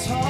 it's hard